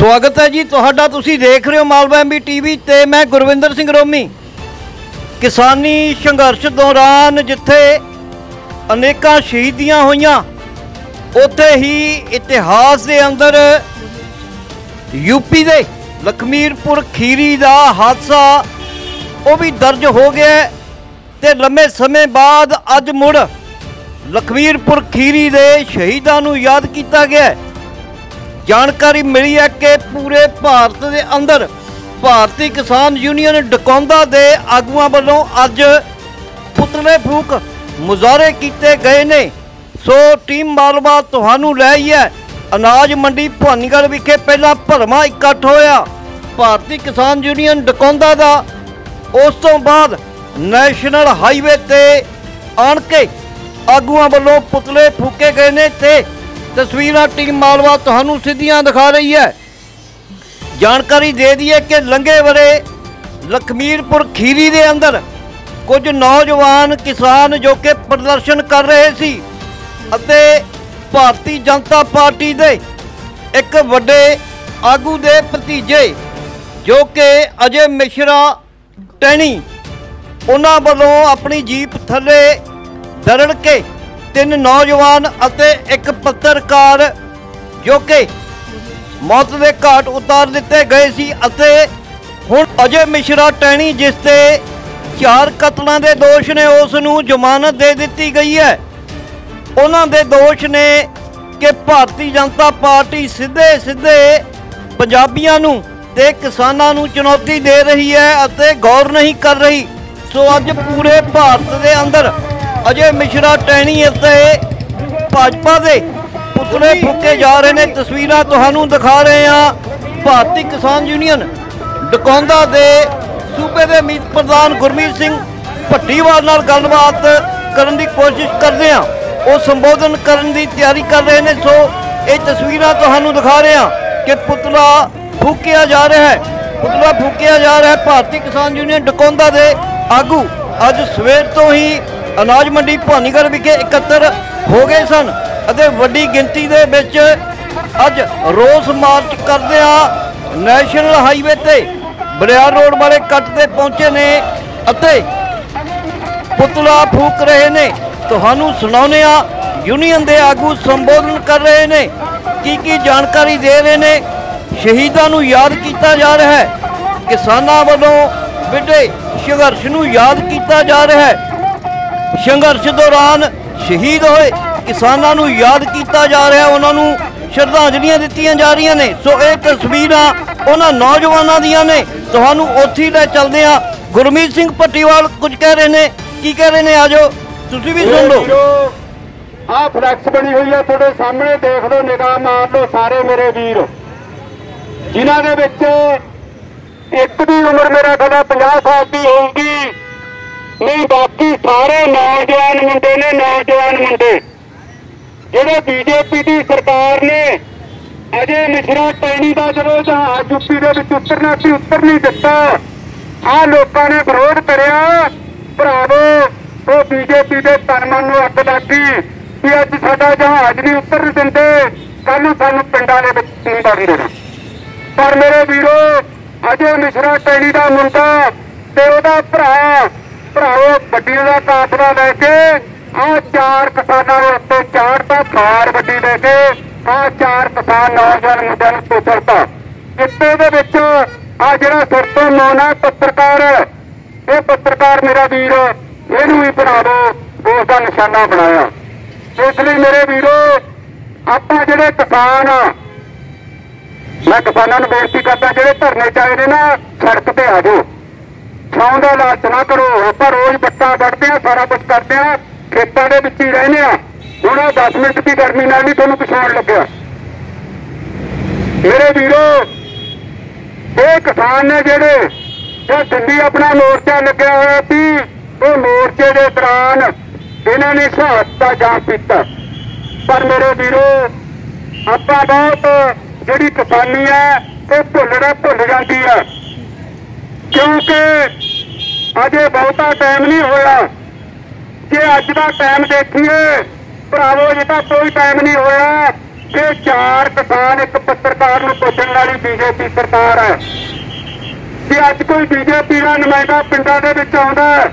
ਸਵਾਗਤ ਹੈ ਜੀ। ਤੁਹਾਡਾ ਤੁਸੀਂ ਦੇਖ ਰਹੇ ਹੋ ਮਾਲਵਾ ਐਮਬੀ ਟੀਵੀ ਤੇ ਮੈਂ ਗੁਰਵਿੰਦਰ ਸਿੰਘ ਰੋਮੀ। ਕਿਸਾਨੀ ਸੰਘਰਸ਼ ਦੌਰਾਨ ਜਿੱਥੇ ਅਨੇਕਾਂ ਸ਼ਹੀਦੀਆਂ ਹੋਈਆਂ, ਉੱਥੇ ਹੀ ਇਤਿਹਾਸ ਦੇ ਅੰਦਰ ਯੂਪੀ ਦੇ ਲਖਮੀਰਪੁਰ ਖੀਰੀ ਦਾ ਹਾਦਸਾ ਉਹ ਵੀ ਦਰਜ ਹੋ ਗਿਆ ਹੈ ਤੇ ਲੰਮੇ ਸਮੇਂ ਬਾਅਦ ਅੱਜ ਮੁੜ ਲਖਮੀਰਪੁਰ ਖੀਰੀ ਦੇ ਸ਼ਹੀਦਾਂ ਨੂੰ ਯਾਦ ਕੀਤਾ ਗਿਆ ਹੈ। ਜਾਣਕਾਰੀ ਮਿਲੀ ਹੈ ਕਿ ਪੂਰੇ ਭਾਰਤ ਦੇ ਅੰਦਰ ਭਾਰਤੀ ਕਿਸਾਨ ਯੂਨੀਅਨ ਡਕੌਂਦਾ ਦੇ ਆਗੂਆਂ ਵੱਲੋਂ ਅੱਜ ਪੁਤਲੇ ਫੂਕ ਮੁਜ਼ਾਹਰੇ ਕੀਤੇ ਗਏ ਨੇ। ਸੋ ਟੀਮ ਮਾਲਵਾ ਤੁਹਾਨੂੰ ਲੈ ਆਈ ਹੈ। ਅਨਾਜ ਮੰਡੀ ਭਵਾਨੀਗੜ੍ਹ ਵਿਖੇ ਪਹਿਲਾਂ ਭਰਮਾ ਇਕੱਠ ਹੋਇਆ। ਭਾਰਤੀ ਕਿਸਾਨ ਯੂਨੀਅਨ ਡਕੌਂਦਾ ਦਾ ਉਸ ਤੋਂ ਬਾਅਦ ਨੈਸ਼ਨਲ ਹਾਈਵੇ ਤੇ ਆਣ ਕੇ ਆਗੂਆਂ ਵੱਲੋਂ ਪੁਤਲੇ ਫੂਕੇ ਗਏ ਨੇ ਤੇ ਤਸਵੀਰਾਂ ਟੀਮ ਮਾਲਵਾ ਤੁਹਾਨੂੰ ਸਿੱਧੀਆਂ ਦਿਖਾ ਰਹੀ ਹੈ। ਜਾਣਕਾਰੀ ਦੇ ਦਈਏ ਕਿ ਲੰਘੇ ਵਰੇ ਲਖਮੀਰਪੁਰ ਖੀਰੀ ਦੇ ਅੰਦਰ ਕੁਝ ਨੌਜਵਾਨ ਕਿਸਾਨ ਜੋ ਕਿ ਪ੍ਰਦਰਸ਼ਨ ਕਰ ਰਹੇ ਸੀ ਅਤੇ ਭਾਰਤੀ ਜਨਤਾ ਪਾਰਟੀ ਦੇ ਇੱਕ ਵੱਡੇ ਆਗੂ ਦੇ ਭਤੀਜੇ ਜੋ ਕਿ ਅਜੇ ਮਿਸ਼ਰਾ ਟੈਣੀ ਉਹਨਾਂ ਵੱਲੋਂ ਆਪਣੀ ਜੀਪ ਥੱਲੇ ਦਰੜ ਕੇ ਤਿੰਨ ਨੌਜਵਾਨ ਅਤੇ ਇੱਕ ਪੱਤਰਕਾਰ ਜੋ ਕਿ ਮੌਤ ਦੇ ਘਾਟ ਉਤਾਰ ਦਿੱਤੇ ਗਏ ਸੀ ਅਤੇ ਹੁਣ ਅਜੇ ਮਿਸ਼ਰਾ ਟੈਣੀ ਜਿਸ ਤੇ ਚਾਰ ਕਤਲਾਂ ਦੇ ਦੋਸ਼ ਨੇ, ਉਸ ਨੂੰ ਜ਼ਮਾਨਤ ਦੇ ਦਿੱਤੀ ਗਈ ਹੈ। ਉਹਨਾਂ ਦੇ ਦੋਸ਼ ਨੇ ਕਿ ਭਾਰਤੀ ਜਨਤਾ ਪਾਰਟੀ ਸਿੱਧੇ ਸਿੱਧੇ ਪੰਜਾਬੀਆਂ ਨੂੰ ਤੇ ਕਿਸਾਨਾਂ ਨੂੰ ਚੁਣੌਤੀ ਦੇ ਰਹੀ ਹੈ ਅਤੇ ਗੌਰ ਨਹੀਂ ਕਰ ਰਹੀ। ਸੋ ਅੱਜ ਪੂਰੇ ਭਾਰਤ ਦੇ ਅੰਦਰ ਅਜੇ ਮਿਸ਼ਰਾ ਟੈਣੀ ਅਤੇ ਭਾਜਪਾ ਦੇ ਪੁਤਲੇ ਫੂਕੇ ਜਾ ਰਹੇ ਨੇ। ਤਸਵੀਰਾਂ ਤੁਹਾਨੂੰ ਦਿਖਾ ਰਹੇ ਹਾਂ। ਭਾਰਤੀ ਕਿਸਾਨ ਯੂਨੀਅਨ ਡਕੌਂਦਾ ਦੇ ਸੂਬੇ ਦੇ ਮੀਤ ਪ੍ਰਧਾਨ ਗੁਰਮੀਤ ਸਿੰਘ ਭੱਟੀਵਾਲ ਨਾਲ ਗੱਲਬਾਤ ਕਰਨ ਦੀ ਕੋਸ਼ਿਸ਼ ਕਰਦੇ ਹਾਂ। ਉਹ ਸੰਬੋਧਨ ਕਰਨ ਦੀ ਤਿਆਰੀ ਕਰ ਰਹੇ ਨੇ। ਸੋ ਇਹ ਤਸਵੀਰਾਂ ਤੁਹਾਨੂੰ ਦਿਖਾ ਰਹੇ ਹਾਂ ਕਿ ਪੁਤਲਾ ਫੂਕਿਆ ਜਾ ਰਿਹਾ ਹੈ। ਪੁਤਲਾ ਫੂਕਿਆ ਜਾ ਰਿਹਾ ਹੈ। ਭਾਰਤੀ ਕਿਸਾਨ ਯੂਨੀਅਨ ਡਕੌਂਦਾ ਦੇ ਆਗੂ ਅੱਜ ਸਵੇਰ ਤੋਂ ਹੀ ਅਨਾਜ ਮੰਡੀ ਭਵਾਨੀਗੜ੍ਹ ਵਿਖੇ ਇਕੱਤਰ ਹੋ ਗਏ ਸਨ ਅਤੇ ਵੱਡੀ ਗਿਣਤੀ ਦੇ ਵਿੱਚ ਅੱਜ ਰੋਸ ਮਾਰਚ ਕਰਦੇ ਆ। ਨੈਸ਼ਨਲ ਹਾਈਵੇ ਤੇ ਬਰਿਆਰ ਰੋਡ ਵਾਲੇ ਕੱਟ ਤੇ ਪਹੁੰਚੇ ਨੇ ਅਤੇ ਪੁਤਲਾ ਫੂਕ ਰਹੇ ਨੇ। ਤੁਹਾਨੂੰ ਸੁਣਾਉਂਦੇ ਆ, ਯੂਨੀਅਨ ਦੇ ਆਗੂ ਸੰਬੋਧਨ ਕਰ ਰਹੇ ਨੇ। ਕੀ ਕੀ ਜਾਣਕਾਰੀ ਦੇ ਰਹੇ ਨੇ? ਸ਼ਹੀਦਾਂ ਨੂੰ ਯਾਦ ਕੀਤਾ ਜਾ ਰਿਹਾ ਹੈ। ਕਿਸਾਨਾਂ ਵੱਲੋਂ ਵਿੱਢੇ ਸੰਘਰਸ਼ ਨੂੰ ਯਾਦ ਕੀਤਾ ਜਾ ਰਿਹਾ ਹੈ। ਸੰਘਰਸ਼ ਦੌਰਾਨ ਸ਼ਹੀਦ ਹੋਏ ਕਿਸਾਨਾਂ ਨੂੰ ਯਾਦ ਕੀਤਾ ਜਾ ਰਿਹਾ, ਉਹਨਾਂ ਨੂੰ ਸ਼ਰਧਾਂਜਲੀਆਂ ਦਿੱਤੀਆਂ ਜਾ ਰਹੀਆਂ ਨੇ। ਸੋ ਇਹ ਤਸਵੀਰਾਂ ਉਹਨਾਂ ਨੌਜਵਾਨਾਂ ਦੀਆਂ ਨੇ। ਤੁਹਾਨੂੰ ਉੱਥੇ ਲੈ ਚੱਲਦੇ ਆ ਗੁਰਮੀਤ ਸਿੰਘ ਪੱਟੀਵਾਲ ਕੁਝ ਕਹਿ ਰਹੇ ਨੇ। ਕੀ ਕਹਿ ਰਹੇ ਨੇ? ਆਜੋ ਤੁਸੀਂ ਵੀ ਸੁਣ ਲਓ। ਆ ਫਲੈਕਸ ਬਣੀ ਹੋਈ ਹੈ ਤੁਹਾਡੇ ਸਾਹਮਣੇ। ਦੇਖ ਲਓ, ਨਿਗਾਹ ਮਾਰ ਲਓ ਸਾਰੇ ਮੇਰੇ ਵੀਰ। ਜਿਨ੍ਹਾਂ ਦੇ ਵਿੱਚ ਇੱਕ ਦੀ ਉਮਰ ਮੇਰਾ ਖਿਆਲ 50 ਸਾਲ ਦੀ ਹੋਊਗੀ। ਨਹੀਂ, ਬਾਕੀ ਸਾਰੇ ਨੌਜਵਾਨ ਮੁੰਡੇ ਨੇ, ਨੌਜਵਾਨ ਮੁੰਡੇ। ਜਿਹੜੇ ਬੀਜੇਪੀ ਦੀ ਸਰਕਾਰ ਨੇ ਅਜੇ ਮਿਸ਼ਰਾ ਟੈਣੀ ਦਾ ਜਦੋਂ ਜਹਾਜ਼ ਯੂਪੀ ਦੇ ਵਿੱਚ ਉਤਰਨਾ ਸੀ, ਉਤਰ ਨਹੀਂ ਦਿੱਤਾ। ਆ ਲੋਕਾਂ ਨੇ ਵਿਰੋਧ ਕਰਿਆ। ਭਰਾਵੋ, ਉਹ ਬੀਜੇਪੀ ਦੇ ਧਰਮਾਂ ਨੂੰ ਅੱਗ ਲੱਗੀ ਕਿ ਅੱਜ ਸਾਡਾ ਜਹਾਜ਼ ਨਹੀਂ ਉਤਰ ਦਿੰਦੇ। ਕੱਲ ਨੂੰ ਸਾਨੂੰ ਪਿੰਡਾਂ ਦੇ ਵਿੱਚ ਨਹੀਂ ਵੜਨ ਦੇਣਾ। ਪਰ ਮੇਰੇ ਵੀਰੋ, ਅਜੇ ਮਿਸ਼ਰਾ ਟੈਣੀ ਦਾ ਮੁੰਡਾ ਤੇ ਉਹਦਾ ਭਰਾ ਭਰਾਓ ਵੱਡੀਆਂ ਦਾ ਕਾਫਲਾ ਲੈ ਕੇ ਆ ਚਾਰ ਕਿਸਾਨਾਂ ਦੇ ਉੱਤੇ ਚਾੜਤਾ ਕਾਰ ਗੱਡੀ ਲੈ ਕੇ ਆ ਚਾਰ ਕਿਸਾਨ ਨੌਜਵਾਨ ਮੁੰਡਿਆਂ ਨੂੰ ਪੁੱਛੜਤਾ ਕਿੱਤੇ ਦੇ ਵਿੱਚ ਆ ਜਿਹੜਾ ਸਿਰ ਤੋਂ ਮੋਨਾ ਪੱਤਰਕਾਰ ਇਹ ਪੱਤਰਕਾਰ ਮੇਰਾ ਵੀਰ, ਇਹਨੂੰ ਵੀ ਬਣਾ ਦਿਓ ਉਸ ਦਾ ਨਿਸ਼ਾਨਾ ਬਣਾਇਆ। ਇਸ ਲਈ ਮੇਰੇ ਵੀਰੋ, ਆਪਾਂ ਜਿਹੜੇ ਕਿਸਾਨ ਆ, ਮੈਂ ਕਿਸਾਨਾਂ ਨੂੰ ਬੇਨਤੀ ਕਰਦਾ, ਜਿਹੜੇ ਧਰਨੇ ਚਾਹੇ ਨੇ ਨਾ, ਸੜਕ ਤੇ ਆ ਜਾਓ। ਛਾਂ ਦਾ ਲਾਲਚ ਨਾ ਕਰੋ ਆਪਾਂ ਰੋਜ਼ ਬੱਟਾ ਵੱਢਦੇ ਆ, ਸਾਰਾ ਕੁਝ ਕਰਦੇ ਆ, ਖੇਤਾਂ ਦੇ ਵਿੱਚ ਹੀ ਰਹਿੰਦੇ ਆ। ਹੁਣ ਆਹ 10 ਮਿੰਟ ਦੀ ਗਰਮੀ ਨਾਲ ਨਹੀਂ ਤੁਹਾਨੂੰ ਪਛਾਣ ਲੱਗਿਆ। ਮੇਰੇ ਵੀਰੋ, ਇਹ ਕਿਸਾਨ ਨੇ ਜਿਹੜੇ ਇਹ ਦਿੱਲੀ ਆਪਣਾ ਮੋਰਚਾ ਲੱਗਿਆ ਹੋਇਆ ਸੀ, ਉਹ ਮੋਰਚੇ ਦੇ ਦੌਰਾਨ ਇਹਨਾਂ ਨੇ ਸ਼ਹਾਦਤ ਦਾ ਜਾਮ ਪੀਤਾ ਪਰ ਮੇਰੇ ਵੀਰੋ, ਆਪਾਂ ਬਹੁਤ ਜਿਹੜੀ ਕਿਸਾਨੀ ਹੈ, ਉਹ ਭੁੱਲਣਾ ਭੁੱਲ ਜਾਂਦੀ ਹੈ। ਕਿਉਂਕਿ ਅਜੇ ਬਹੁਤਾ ਟਾਈਮ ਨਹੀਂ ਹੋਇਆ। ਜੇ ਅੱਜ ਦਾ ਟਾਈਮ ਦੇਖੀਏ, ਭਰਾਵੋ ਜੇ ਤਾਂ ਕੋਈ ਟਾਈਮ ਨਹੀਂ ਹੋਇਆ। ਕਿ ਚਾਰ ਕਿਸਾਨ, ਇੱਕ ਪੱਤਰਕਾਰ ਨੂੰ ਪੁੱਛਣ ਵਾਲੀ ਬੀਜੇਪੀ ਸਰਕਾਰ ਹੈ। ਕਿ ਅੱਜ ਕੋਈ ਬੀਜੇਪੀ ਦਾ ਨੁਮਾਇੰਦਾ ਪਿੰਡਾਂ ਦੇ ਵਿੱਚ ਆਉਂਦਾ ਹੈ,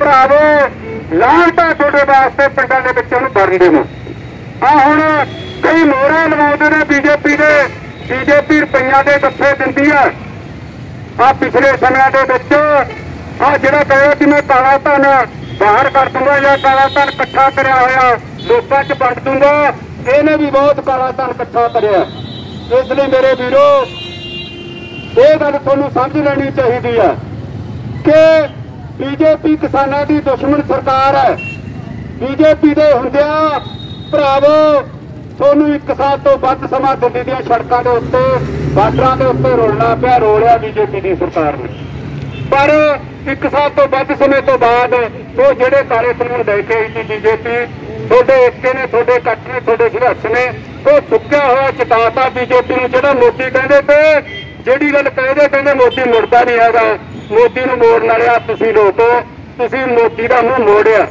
ਭਰਾਵੋ ਲਾਂਟਾ ਤੁਹਾਡੇ ਵਾਸਤੇ ਪਿੰਡਾਂ ਦੇ ਵਿੱਚ ਉਹਨੂੰ ਵਰਨ ਦੇਵੋ ਆ ਹੁਣ ਕਈ ਮੋਹਰਾ ਲਵਾਉਂਦੇ ਨੇ ਬੀਜੇਪੀ ਦੇ। ਬੀਜੇਪੀ ਰੁਪਈਆ ਦੇ ਗੱਫੇ ਦਿੰਦੀ ਆ ਆ ਪਿਛਲੇ ਸਮਿਆਂ ਦੇ ਵਿੱਚ ਆ ਜਿਹੜਾ ਕਹਿੰਦਾ ਕਿ ਮੈਂ ਕਾਲਾ ਧਨ ਬਾਹਰ ਕਰ ਦੂੰਗਾ ਜਾਂ ਕਾਲਾ ਧਨ ਇਕੱਠਾ ਕਰਿਆ ਹੋਇਆ, ਲੋਕਾਂ 'ਚ ਵੰਡ ਦੂੰਗਾ, ਇਹਨੇ ਵੀ ਬਹੁਤ ਕਾਲਾ ਧਨ ਇਕੱਠਾ ਕਰਿਆ। ਇਸ ਲਈ ਮੇਰੇ ਵੀਰੋ, ਇਹ ਗੱਲ ਤੁਹਾਨੂੰ ਸਮਝ ਲੈਣੀ ਚਾਹੀਦੀ ਹੈ ਕਿ ਬੀਜੇਪੀ ਕਿਸਾਨਾਂ ਦੀ ਦੁਸ਼ਮਣ ਸਰਕਾਰ ਹੈ। ਬੀਜੇਪੀ ਦੇ ਹੁੰਦਿਆਂ ਭਰਾਵੋ, ਤੁਹਾਨੂੰ ਇੱਕ ਸਾਲ ਤੋਂ ਵੱਧ ਸਮਾਂ ਦਿੱਲੀ ਦੀਆਂ ਸੜਕਾਂ ਦੇ ਉੱਤੇ, ਬਾਰਡਰਾਂ ਦੇ ਉੱਤੇ ਰੋਲਣਾ ਪਿਆ, ਰੋਲਿਆ ਬੀਜੇਪੀ ਦੀ ਸਰਕਾਰ ਨੇ। ਪਰ ਇੱਕ ਸਾਲ ਤੋਂ ਵੱਧ ਸਮੇਂ ਤੋਂ ਬਾਅਦ ਉਹ ਜਿਹੜੇ ਕਾਲੇ ਕਾਨੂੰਨ ਲੈ ਕੇ ਆਈ ਸੀ ਬੀਜੇਪੀ, ਤੁਹਾਡੇ ਏਕੇ ਨੇ, ਤੁਹਾਡੇ ਇਕੱਠ ਨੇ, ਤੁਹਾਡੇ ਸੰਘਰਸ਼ ਨੇ, ਉਹ ਸੁੱਕਿਆ ਹੋਇਆ ਚਟਾਤਾ ਬੀਜੇਪੀ ਨੂੰ, ਜਿਹੜਾ ਮੋਦੀ ਕਹਿੰਦੇ ਤੇ, ਜਿਹੜੀ ਗੱਲ ਕਹਿੰਦੇ ਕਹਿੰਦੇ ਮੋਦੀ ਮੁੜਦਾ ਨਹੀਂ ਹੈਗਾ। ਮੋਦੀ ਨੂੰ ਮੋੜਨ ਵਾਲਿਆ ਤੁਸੀਂ ਲੋਕੋ, ਤੁਸੀਂ ਮੋਦੀ ਦਾ ਮੂੰਹ ਮੋੜਿਆ।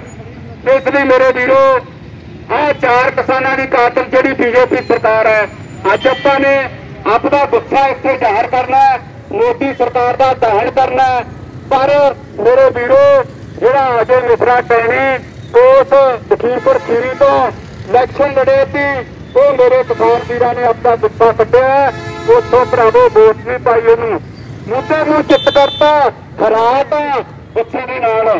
ਇਸ ਲਈ ਮੇਰੇ ਵੀਰੋ ਆਹ ਚਾਰ ਕਿਸਾਨਾਂ ਦੀ ਕਾਤਲ ਜਿਹੜੀ ਬੀਜੇਪੀ ਸਰਕਾਰ ਹੈ, ਅੱਜ ਆਪਾਂ ਨੇ ਆਪਦਾ ਗੁੱਸਾ ਇੱਥੇ ਜ਼ਾਹਰ ਕਰਨਾ ਮੋਦੀ ਸਰਕਾਰ ਦਾ ਦਹਨ ਕਰਨਾ ਪਰ ਮੇਰੇ ਵੀਰੋ, ਜਿਹੜਾ ਅਜੇ ਮਿਸਰਾ ਟੈਣੀ ਉਸ ਲਖੀਮਪੁਰ ਖੀਰੀ ਤੋਂ ਇਲੈਕਸ਼ਨ ਲੜੇ ਸੀ, ਉਹ ਮੇਰੇ ਕਿਸਾਨ ਵੀਰਾਂ ਨੇ ਆਪਦਾ ਗੁੱਸਾ ਕੱਢਿਆ ਉੱਥੋਂ ਭਰਾਵੋ ਵੋਟ ਨਹੀਂ ਪਾਈ ਉਹਨੂੰ। ਮੁੱਦੇ ਨੂੰ ਚਿੱਤ ਕਰਤਾ, ਹਰਾਤਾ ਗੁੱਸੇ ਦੇ ਨਾਲ।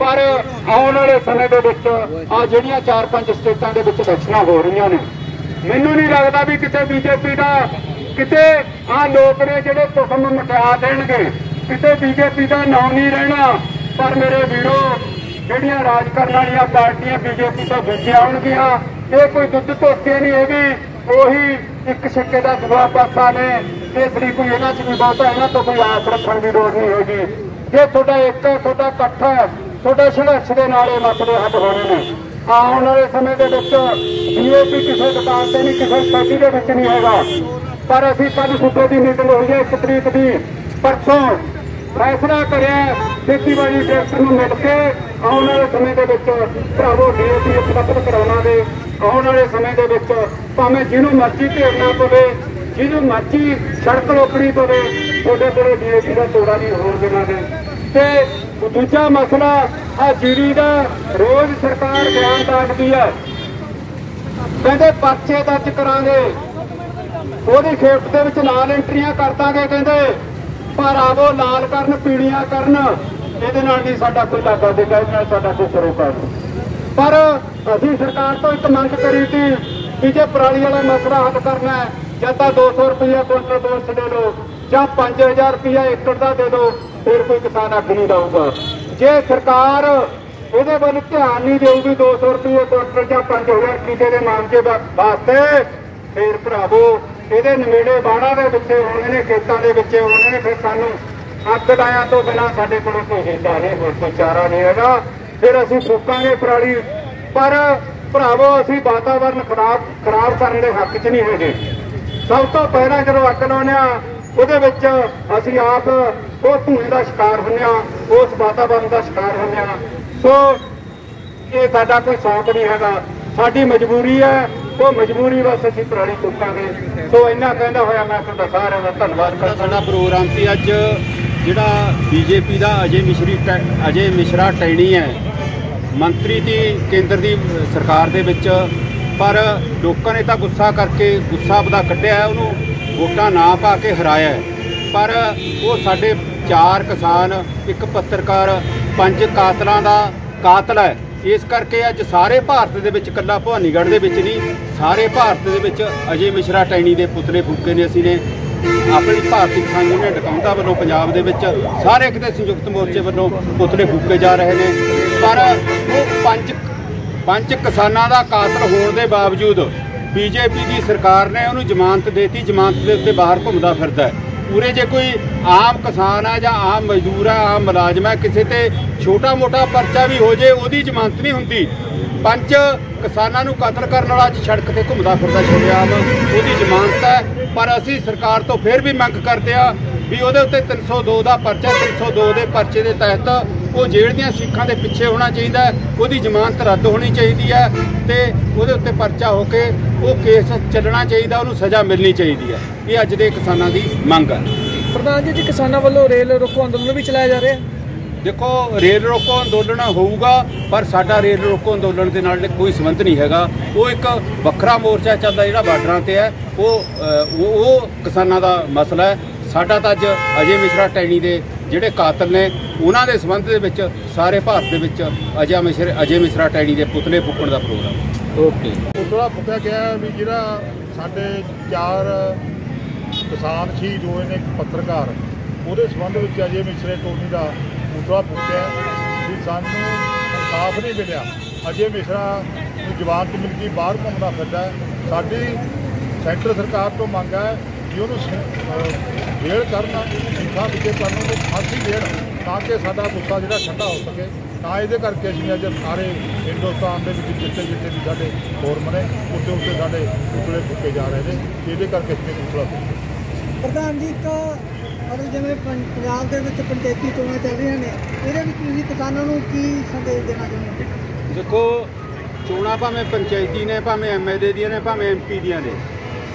ਪਰ ਆਉਣ ਵਾਲੇ ਸਮੇਂ ਦੇ ਵਿੱਚ ਆ ਜਿਹੜੀਆਂ ਚਾਰ ਪੰਜ ਸਟੇਟਾਂ ਦੇ ਵਿੱਚ ਇਲੈਕਸ਼ਨਾਂ ਹੋ ਰਹੀਆਂ ਨੇ, ਮੈਨੂੰ ਨਹੀਂ ਲੱਗਦਾ ਵੀ ਕਿਤੇ ਬੀਜੇਪੀ ਦਾ ਕਿਤੇ ਆ ਲੋਕ ਨੇ ਜਿਹੜੇ ਤੁਖਮ ਮਟਾ ਦੇਣਗੇ, ਕਿਤੇ ਬੀਜੇਪੀ ਦਾ ਨਾਮ ਨਹੀਂ ਰਹਿਣਾ, ਪਰ ਮੇਰੇ ਵੀਰੋ, ਜਿਹੜੀਆਂ ਰਾਜ ਕਰਨ ਵਾਲੀਆਂ ਪਾਰਟੀਆਂ ਬੀਜੇਪੀ ਤੋਂ ਵਿੱਚ ਆਉਣਗੀਆਂ ਇਹ ਕੋਈ ਦੁੱਧ ਧੋਤੇ ਨਹੀਂ ਹੈਗੀ ਉਹੀ ਇੱਕ ਸਿੱਕੇ ਦਾ ਦੂਆ ਪਾਸਾ ਨੇ ਇਸ ਕੋਈ ਇਹਨਾਂ 'ਚ ਵੀ ਬਹੁਤਾ ਇਹਨਾਂ ਤੋਂ ਕੋਈ ਆਸ ਰੱਖਣ ਦੀ ਲੋੜ ਨਹੀਂ ਹੈਗੀ। ਜੇ ਤੁਹਾਡਾ ਇੱਕ, ਤੁਹਾਡਾ ਇਕੱਠ ਹੈ, ਤੁਹਾਡੇ ਸੰਘਰਸ਼ ਦੇ ਨਾਲ ਇਹ ਮਸਲੇ ਹੱਲ ਹੋਣੇ ਨੇ। ਆਉਣ ਵਾਲੇ ਸਮੇਂ ਦੇ ਵਿੱਚ ਬੀਏਪੀ ਕਿਸੇ ਦੁਕਾਨ ਤੇ ਨਹੀਂ, ਕਿਸੇ ਸੋਸਾਇਟੀ ਦੇ ਵਿੱਚ ਨਹੀਂ ਹੈਗਾ। ਪਰ ਅਸੀਂ ਪੰਜ ਸੂਬੇ ਦੀ ਮੀਟਿੰਗ ਹੋਈ ਹੈ ਇੱਕ ਤਰੀਕ ਦੀ। ਪਰਸੋਂ ਫੈਸਲਾ ਕਰਿਆ ਖੇਤੀਬਾੜੀ ਡਾਇਰੈਕਟਰ ਨੂੰ ਮਿਲ ਕੇ ਆਉਣ ਵਾਲੇ ਸਮੇਂ ਦੇ ਵਿੱਚ ਭਰਾਵੋ ਡੀਏਪੀ ਉਪਲਬਧ ਕਰਾਉਣਾ ਆਉਣ ਵਾਲੇ ਸਮੇਂ ਦੇ ਵਿੱਚ ਭਾਵੇਂ ਜਿਹਨੂੰ ਮਰਜ਼ੀ ਘੇਰਨਾ ਪਵੇ, ਜਿਹਨੂੰ ਮਰਜ਼ੀ ਸੜਕ ਰੋਕਣੀ ਪਵੇ ਤੁਹਾਡੇ ਕੋਲੇ ਡੀਏਪੀ ਦਾ ਤੋੜਾ ਨਹੀਂ ਹੋਣ ਦੇਵਾਂਗੇ ਤੇ ਦੂਜਾ ਮਸਲਾ ਆ ਜੀਰੀ ਦਾ ਰੋਜ਼ ਸਰਕਾਰ ਬਿਆਨ ਦੱਸਦੀ ਹੈ। ਕਹਿੰਦੇ ਪਰਚੇ ਦਰਜ ਕਰਾਂਗੇ। ਉਹਦੀ ਖੇਪ ਦੇ ਵਿੱਚ ਲਾਲ ਐਂਟਰੀਆਂ ਕਰ ਦਾਂਗੇ, ਕਹਿੰਦੇ, ਪਰ ਆਵੋ ਲਾਲ ਕਰਨ ਪੀੜੀਆਂ ਕਰਨ, ਇਹਦੇ ਨਾਲ ਨਹੀਂ ਸਾਡਾ ਕੋਈ ਲਾਗਾ ਦੇ ਇਹਦੇ ਨਾਲ ਸਾਡਾ ਕੋਈ ਸਰੋਕਾਰ ਪਰ ਅਸੀਂ ਸਰਕਾਰ ਤੋਂ ਇੱਕ ਮੰਗ ਕਰੀ ਸੀ ਕਿ ਜੇ ਪਰਾਲੀ ਵਾਲਾ ਮਸਲਾ ਹੱਲ ਕਰਨਾ ਹੈ, ਜਾਂ ਤਾਂ 200 ਰੁਪਏ ਕੁਇੰਟਲ ਦੋਸਤ ਦੇ ਦਿਓ, ਜਾਂ 5000 ਰੁਪਏ ਏਕੜ ਦਾ ਦੇ ਦਿਓ, ਫਿਰ ਕੋਈ ਕਿਸਾਨ ਅੱਗ ਨਹੀਂ ਲਾਊਗਾ। ਜੇ ਸਰਕਾਰ ਇਹਦੇ ਵੱਲ ਧਿਆਨ ਨਹੀਂ ਦੇਊਗੀ 200 ਰੁਪਏ ਕੁਇੰਟਲ ਜਾਂ 5000 ਕਿਲੇ ਦੇ ਮਾਮਲੇ ਵਾਸਤੇ ਫੇਰ ਭਰਾਵੋ, ਇਹਦੇ ਨਵੇੜੇ ਬਾੜਾ ਦੇ ਵਿੱਚ ਹੋਣੇ ਨੇ, ਖੇਤਾਂ ਦੇ ਵਿੱਚ ਹੋਣੇ ਨੇ, ਫਿਰ ਸਾਨੂੰ ਅੱਗ ਲਾਇਆ ਤੋਂ ਬਿਨਾ ਸਾਡੇ ਕੋਲ ਕੋਈ ਹੀਲਾ ਨਹੀਂ, ਹੋਰ ਕੋਈ ਚਾਰਾ ਨਹੀਂ ਹੈਗਾ। ਫਿਰ ਅਸੀਂ ਫੂਕਾਂਗੇ ਪਰਾਲੀ, ਪਰ ਭਰਾਵੋ, ਅਸੀਂ ਵਾਤਾਵਰਨ ਖਰਾਬ ਖਰਾਬ ਕਰਨ ਦੇ ਹੱਕ 'ਚ ਨਹੀਂ ਹੈਗੇ। ਸਭ ਤੋਂ ਪਹਿਲਾਂ ਜਦੋਂ ਅੱਗ ਲਾਉਂਦੇ ਆ ਉਹਦੇ ਵਿੱਚ ਅਸੀਂ ਆਪ ਉਹ ਧੂਏ ਦਾ ਸ਼ਿਕਾਰ ਹੁੰਦੇ ਆ ਉਸ ਵਾਤਾਵਰਨ ਦਾ ਸ਼ਿਕਾਰ ਹੁੰਦੇ ਆ ਸੋ ਇਹ ਸਾਡਾ ਕੋਈ ਸ਼ੌਕ ਨਹੀਂ ਹੈਗਾ। ਸਾਡੀ ਮਜਬੂਰੀ ਹੈ ਉਹ ਮਜਬੂਰੀ ਬਸ ਅਸੀਂ ਪ੍ਰਾਣੀ ਚੁੱਕਾਂਗੇ ਸੋ ਇੰਨਾ ਕਹਿੰਦਾ ਹੋਇਆ ਮੈਂ ਤੁਹਾਡਾ ਸਾਰਿਆਂ ਦਾ ਧੰਨਵਾਦ ਕਰਦਾ। ਸਾਡਾ ਪ੍ਰੋਗਰਾਮ ਸੀ ਅੱਜ ਜਿਹੜਾ ਬੀਜੇਪੀ ਦਾ ਅਜੇ ਮਿਸ਼ਰੀ ਅਜੇ ਮਿਸ਼ਰਾ ਟੈਣੀ ਹੈ। ਮੰਤਰੀ ਦੀ ਕੇਂਦਰ ਦੀ ਸਰਕਾਰ ਦੇ ਵਿੱਚ ਪਰ ਲੋਕਾਂ ਨੇ ਤਾਂ ਗੁੱਸਾ ਕਰਕੇ ਗੁੱਸਾ ਆਪਦਾ ਕੱਢਿਆ ਹੈ, ਉਹਨੂੰ ਵੋਟਾਂ ਨਾ ਪਾ ਕੇ ਹਰਾਇਆ ਹੈ। ਪਰ ਉਹ ਸਾਡੇ ਚਾਰ ਕਿਸਾਨ ਇੱਕ ਪੱਤਰਕਾਰ ਪੰਜ ਕਾਤਲਾਂ ਦਾ ਕਾਤਲ ਹੈ। ਇਸ ਕਰਕੇ ਅੱਜ ਸਾਰੇ ਭਾਰਤ ਦੇ ਵਿੱਚ ਕੱਲਾ ਭਵਾਨੀਗੜ੍ਹ ਦੇ ਵਿੱਚ ਨਹੀਂ, ਸਾਰੇ ਭਾਰਤ ਦੇ ਵਿੱਚ ਅਜੇ ਮਿਸ਼ਰਾ ਟੈਣੀ ਦੇ ਪੁਤਲੇ ਫੂਕੇ ਨੇ ਅਸੀਂ ਨੇ ਆਪਣੀ ਭਾਰਤੀ ਕਿਸਾਨ ਯੂਨੀਅਨ ਡਕਾਉਂਦਾ ਵੱਲੋਂ ਪੰਜਾਬ ਦੇ ਵਿੱਚ ਸਾਰੇ ਕਿਤੇ ਸੰਯੁਕਤ ਮੋਰਚੇ ਵੱਲੋਂ ਪੁਤਲੇ ਫੂਕੇ ਜਾ ਰਹੇ ਨੇ, ਪਰ ਉਹ ਪੰਜ ਪੰਜ ਕਿਸਾਨਾਂ ਦਾ ਕਾਤਲ ਹੋਣ ਦੇ ਬਾਵਜੂਦ ਬੀਜੇਪੀ ਦੀ ਸਰਕਾਰ ਨੇ ਉਹਨੂੰ ਜ਼ਮਾਨਤ ਦੇਤੀ, ਜ਼ਮਾਨਤ ਦੇ ਉੱਤੇ ਬਾਹਰ ਘੁੰਮਦਾ ਫਿਰਦਾ ਹੈ। ਪੂਰੇ ਜੇ ਕੋਈ ਆਮ ਕਿਸਾਨ ਹੈ ਜਾਂ ਆਮ ਮਜ਼ਦੂਰ ਹੈ ਆਮ ਮੁਲਾਜ਼ਮ ਹੈ ਕਿਸੇ ਤੇ ਛੋਟਾ-ਮੋਟਾ ਪਰਚਾ ਵੀ ਹੋ ਜੇ, ਉਹਦੀ ਜ਼ਮਾਨਤ ਨਹੀਂ ਹੁੰਦੀ। ਪੰਜ, ਕਿਸਾਨਾਂ ਨੂੰ ਕਤਲ ਕਰਨ ਵਾਲਾ ਅੱਜ ਸੜਕ ਤੇ ਘੁੰਮਦਾ ਫਿਰਦਾ ਸ਼ਰੇਆਮ, ਉਹਦੀ ਜ਼ਮਾਨਤ ਹੈ। ਪਰ ਅਸੀਂ ਸਰਕਾਰ ਤੋਂ ਫਿਰ ਵੀ ਮੰਗ ਕਰਦੇ ਆ ਵੀ ਉਹਦੇ ਉੱਤੇ 302 ਦਾ ਪਰਚਾ 302 ਦੇ ਪਰਚੇ ਦੇ ਤਹਿਤ ਉਹ ਜੇਲ੍ਹ ਦੀਆਂ ਸਿੱਖਾਂ ਦੇ ਪਿੱਛੇ ਹੋਣਾ ਚਾਹੀਦਾ ਉਹਦੀ ਜ਼ਮਾਨਤ ਰੱਦ ਹੋਣੀ ਚਾਹੀਦੀ ਹੈ ਤੇ ਉਹਦੇ ਉੱਤੇ ਪਰਚਾ ਹੋ ਕੇ ਉਹ ਕੇਸ ਚੱਲਣਾ ਚਾਹੀਦਾ ਉਹਨੂੰ ਸਜ਼ਾ ਮਿਲਣੀ ਚਾਹੀਦੀ ਹੈ। ਇਹ ਅੱਜ ਦੇ ਕਿਸਾਨਾਂ ਦੀ ਮੰਗ ਹੈ। ਪ੍ਰਧਾਨ ਜੀ ਜੀ ਕਿਸਾਨਾਂ ਵੱਲੋਂ ਰੇਲ ਰੋਕੋ ਅੰਦੋਲਨ ਵੀ ਚਲਾਇਆ ਜਾ ਰਿਹਾ ਹੈ? ਦੇਖੋ ਰੇਲ ਰੋਕੋ ਅੰਦੋਲਨ ਹੋਊਗਾ ਪਰ ਸਾਡਾ ਰੇਲ ਰੋਕੋ ਅੰਦੋਲਨ ਦੇ ਨਾਲ ਕੋਈ ਸੰਬੰਧ ਨਹੀਂ ਹੈਗਾ। ਉਹ ਇੱਕ ਵੱਖਰਾ ਮੋਰਚਾ ਚੱਲਦਾ ਜਿਹੜਾ ਬਾਰਡਰਾਂ ਤੇ ਹੈ ਉਹ ਉਹ ਕਿਸਾਨਾਂ ਦਾ ਮਸਲਾ ਹੈ। ਸਾਡਾ ਤਾਂ ਅੱਜ ਅਜੇ ਮਿਸ਼ਰਾ ਟੈਣੀ ਦੇ ਜਿਹੜੇ ਕਾਤਲ ਨੇ ਉਹਨਾਂ ਦੇ ਸੰਬੰਧ ਦੇ ਵਿੱਚ ਸਾਰੇ ਭਾਰਤ ਦੇ ਵਿੱਚ ਅਜੇ ਮਿਸ਼ਰ ਅਜੇ ਮਿਸ਼ਰਾ ਟੈਣੀ ਦੇ ਪੁਤਲੇ ਫੂਕਣ ਦਾ ਪ੍ਰੋਗਰਾਮ। ਓਕੇ। ਪੁਤਲਾ ਫੁੱਕਿਆ ਗਿਆ ਵੀ ਜਿਹੜਾ ਸਾਡੇ ਚਾਰ ਕਿਸਾਨ ਸ਼ਹੀਦ ਹੋਏ ਨੇ ਪੱਤਰਕਾਰ ਉਹਦੇ ਸੰਬੰਧ ਵਿੱਚ ਅਜੇ ਮਿਸਰੇ ਟੋਨੀ ਦਾ ਪੁਤਲਾ ਫੁੱਕਿਆ। ਵੀ ਸਾਨੂੰ ਇਨਸਾਫ ਨਹੀਂ ਮਿਲਿਆ। ਅਜੇ ਮਿਸਰਾ ਨੂੰ ਜਵਾਨ ਤੇ ਮਿਲ ਕੇ ਬਾਹਰ ਘੁੰਮਦਾ ਫਿਰਦਾ ਹੈ। ਸਾਡੀ ਸੈਂਟਰ ਸਰਕਾਰ ਤੋਂ ਮੰਗ ਹੈ ਕਿ ਉਹਨੂੰ ਜੇਲ੍ਹ ਕਰਨਾ ਸਿੱਖਾਂ ਵਿਚੇ ਕਰਨ ਨੂੰ ਫਾਂਸੀ ਦੇਣ ਤਾਂ ਕਿ ਸਾਡਾ ਗੁੱਸਾ ਜਿਹੜਾ ਠੰਡਾ ਹੋ ਸਕੇ। ਤਾਂ ਇਹਦੇ ਕਰਕੇ ਅਸੀਂ ਅੱਜ ਸਾਰੇ ਹਿੰਦੁਸਤਾਨ ਦੇ ਵਿੱਚ ਜਿੱਥੇ ਜਿੱਥੇ ਵੀ ਸਾਡੇ ਫੋਰਮ ਨੇ ਉੱਤੇ ਉੱਤੇ ਸਾਡੇ ਪੁਤਲੇ ਫੁੱਕੇ ਜਾ ਰਹੇ ਨੇ। ਇਹਦੇ ਕਰਕੇ ਅਸੀਂ ਪੁਤਲਾ। ਪ੍ਰਧਾਨ ਜੀ ਇੱਕ ਮਤਲਬ ਜਿਵੇਂ ਪੰ- ਪੰਜਾਬ ਦੇ ਵਿੱਚ ਪੰਚਾਇਤੀ ਚੋਣਾਂ ਚੱਲ ਰਹੀਆਂ ਨੇ ਇਹਦੇ ਵਿੱਚ ਤੁਸੀਂ ਕਿਸਾਨਾਂ ਨੂੰ ਕੀ ਸੰਦੇਸ਼ ਦੇਣਾ ਚਾਹੁੰਦੇ ਹੋ? ਦੇਖੋ ਚੋਣਾਂ ਭਾਵੇਂ ਪੰਚਾਇਤੀ ਨੇ ਭਾਵੇਂ ਐਮਐਲਏ ਦੀਆਂ ਨੇ ਭਾਵੇਂ ਐਮਪੀ ਦੀਆਂ ਨੇ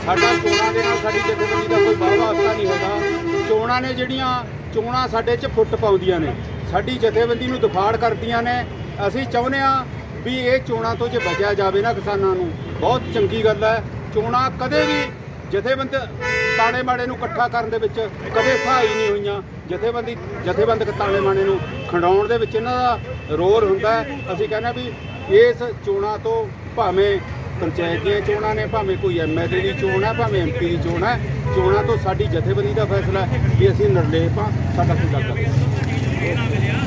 ਸਾਡਾ ਚੋਣਾਂ ਦੇ ਨਾਲ ਸਾਡੀ ਜਥੇਬੰਦੀ ਦਾ ਕੋਈ ਵਾਅਦਾ ਵਾਸਤਾ ਨਹੀਂ ਹੈਗਾ ਚੋਣਾਂ ਨੇ ਜਿਹੜੀਆਂ ਚੋਣਾਂ ਸਾਡੇ 'ਚ ਫੁੱਟ ਪਾਉਂਦੀਆਂ ਨੇ, ਸਾਡੀ ਜਥੇਬੰਦੀ ਨੂੰ ਦੁਫਾੜ ਕਰਦੀਆਂ ਨੇ। ਅਸੀਂ ਚਾਹੁੰਦੇ ਆ ਵੀ ਇਹ ਚੋਣਾਂ ਤੋਂ ਜੇ ਬਚਿਆ ਜਾਵੇ ਨਾ ਕਿਸਾਨਾਂ ਨੂੰ, ਬਹੁਤ ਚੰਗੀ ਗੱਲ ਹੈ। ਚੋਣਾਂ ਕਦੇ ਵੀ ਜਥੇਬੰਦ ਤਾਣੇ ਮਾੜੇ ਨੂੰ ਇਕੱਠਾ ਕਰਨ ਦੇ ਵਿੱਚ ਕਦੇ ਸਹਾਈ ਨਹੀਂ ਹੋਈਆਂ। ਜਥੇਬੰਦੀ, ਜਥੇਬੰਦਕ ਤਾਣੇ ਮਾੜੇ ਨੂੰ ਖੰਡਾਉਣ ਦੇ ਵਿੱਚ ਇਹਨਾਂ ਦਾ ਰੋਲ ਹੁੰਦਾ ਅਸੀਂ ਕਹਿੰਦੇ ਵੀ ਇਸ ਚੋਣਾਂ ਤੋਂ ਭਾਵੇਂ ਪੰਚਾਇਤ ਦੀਆਂ ਚੋਣਾਂ ਨੇ, ਭਾਵੇਂ ਕੋਈ ਐਮਐਲਏ ਦੀ ਚੋਣ ਹੈ, ਭਾਵੇਂ ਐਮਪੀ ਦੀ ਚੋਣ ਹੈ, ਚੋਣਾਂ ਤੋਂ ਸਾਡੀ ਜਥੇਬੰਦੀ ਦਾ ਫੈਸਲਾ ਵੀ ਅਸੀਂ ਨਿਰਲੇਪ ਹਾਂ, ਸਾਡਾ ਕੋਈ ਗੱਲ